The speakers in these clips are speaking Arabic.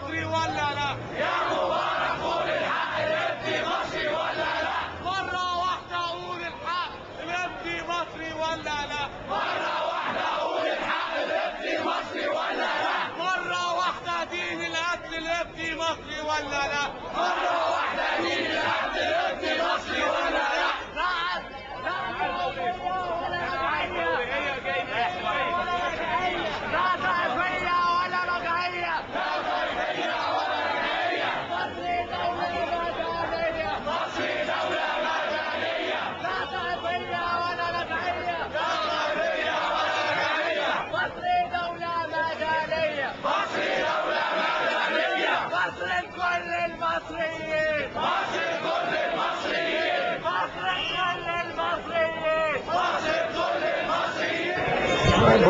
تقوی والله لا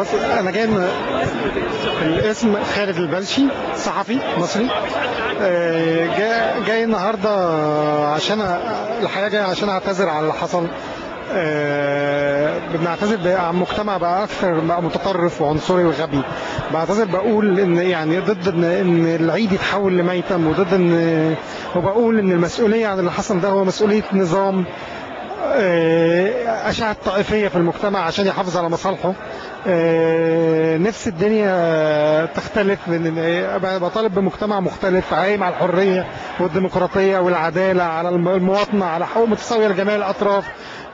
بص أنا جاي من الاسم خالد البلشي صحفي مصري. آه، جاي, النهارده عشان الحقيقة جاي عشان أعتذر على اللي حصل. آه، بنعتذر عن مجتمع بقى أكثر بقى متطرف وعنصري وغبي. بعتذر بقول إن يعني ضد ان إن العيد يتحول لميتم وضد ان وبقول إن المسؤولية عن اللي حصل ده هو مسؤولية نظام. أشعة طائفية في المجتمع عشان يحافظ على مصالحه. آه، نفس الدنيا تختلف من بطالب بمجتمع مختلف قايم على الحرية والديمقراطية والعدالة على الم- المواطنة على حقوق متساوية لجميع الأطراف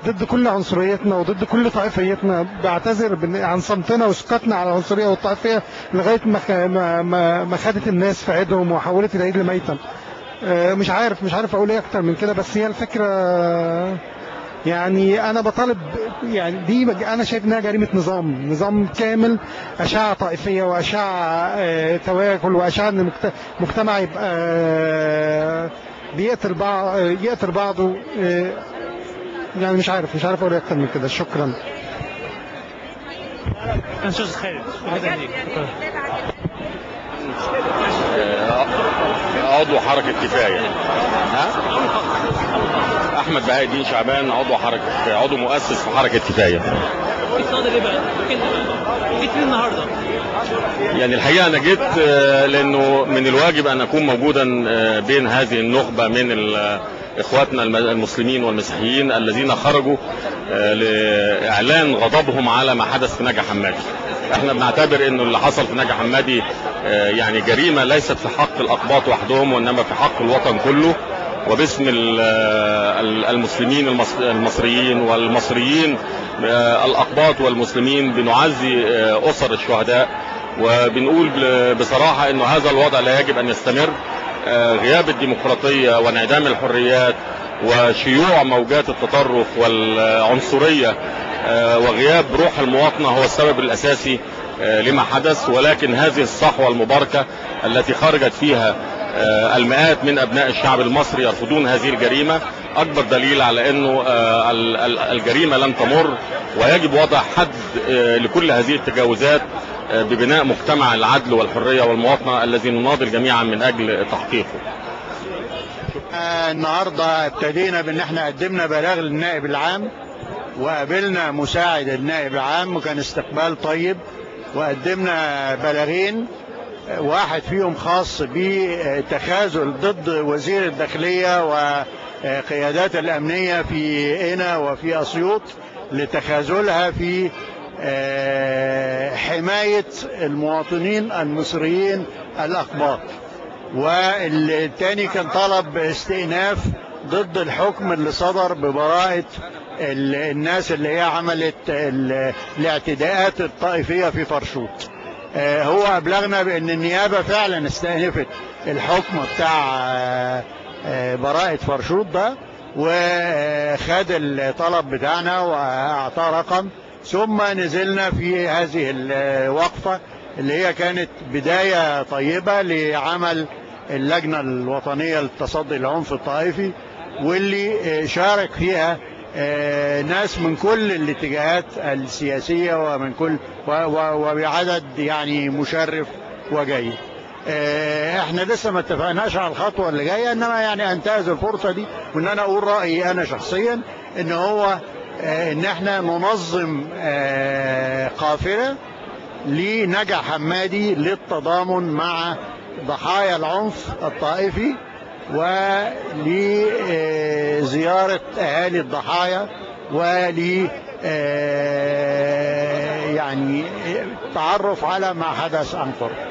ضد كل عنصريتنا وضد كل طائفيتنا. بعتذر عن صمتنا وسكتنا على العنصرية والطائفية لغاية ما ما- خدت الناس في عيدهم وحولت العيد لميتم. آه، مش عارف مش عارف أقول إيه أكتر من كده بس هي الفكرة يعني أنا بطالب يعني دي بج- أنا شايف إنها جريمة نظام نظام كامل أشعة طائفية وأشعة آه، تواكل وأشعة إن المجت- المجتمع يبقى آه، بيقتل بعض يقتل بعضه آه، يعني مش عارف مش عارف أقول إيه أكتر من كده. شكرا. خالد شكرا ليك. عضو حركة كفاية ها؟ أحمد بهاء الدين شعبان عضو حركة عضو مؤسس في حركة كفاية النهارده؟ يعني الحقيقة أنا جيت آه، لأنه من الواجب أن أكون موجودا آه، بين هذه النخبة من الم- المسلمين والمسيحيين الذين خرجوا آه، لإعلان غضبهم على ما حدث في نجا حمادي إحنا بنعتبر إنه اللي حصل في نجا حمادي آه، يعني جريمة ليست في حق الأقباط وحدهم وإنما في حق الوطن كله. وباسم ال- المسلمين المص- المصريين والمصريين آه، الأقباط والمسلمين بنعزي آه، أسر الشهداء. وبنقول ب- بصراحة إنه هذا الوضع لا يجب أن يستمر. آه، غياب الديمقراطية وانعدام الحريات وشيوع موجات التطرف والعنصرية آه، وغياب روح المواطنة هو السبب الأساسي آه، لما حدث ولكن هذه الصحوة المباركة التي خرجت فيها آه، المئات من أبناء الشعب المصري يرفضون هذه الجريمة. أكبر دليل على آه، ال- الجريمة لن تمر ويجب وضع حد آه، لكل هذه التجاوزات آه، ببناء مجتمع العدل والحرية والمواطنة الذي نناضل جميعا من أجل تحقيقه. آه، النهارده ابتدينا بأن إحنا قدمنا بلاغ للنائب العام. وقابلنا مساعد النائب العام وكان استقبال طيب وقدمنا بلاغين واحد فيهم خاص بتخاذل ضد وزير الداخلية وقيادات الأمنية في قنا وفي أسيوط لتخاذلها في آه، حماية المواطنين المصريين الأقباط. والتاني كان طلب استئناف ضد الحكم اللي صدر ببراءة الناس اللي هي عملت ال- الاعتداءات الطائفية في فرشوط آه، هو أبلغنا بأن النيابة فعلا استأنفت الحكم بتاع آه، آه، براءة فرشوط ده وخد الطلب بتاعنا وأعطاه رقم. ثم نزلنا في هذه الوقفة اللي هي كانت بداية طيبة لعمل اللجنة الوطنية للتصدي للعنف الطائفي واللي شارك فيها ناس من كل الاتجاهات السياسية ومن كل وبعدد يعني مشرف وجيد. آه، إحنا لسه ما اتفقناش على الخطوة اللي جاية انما يعني انتهز الفرصة دي وان أنا أقول رأيي أنا شخصيا ان هو آه، ان إحنا ننظم آه، قافلة لنجا حمادي للتضامن مع ضحايا العنف الطائفي ولزيارة أهالي الضحايا ول آه، يعني تعرف على ما حدث عن قرب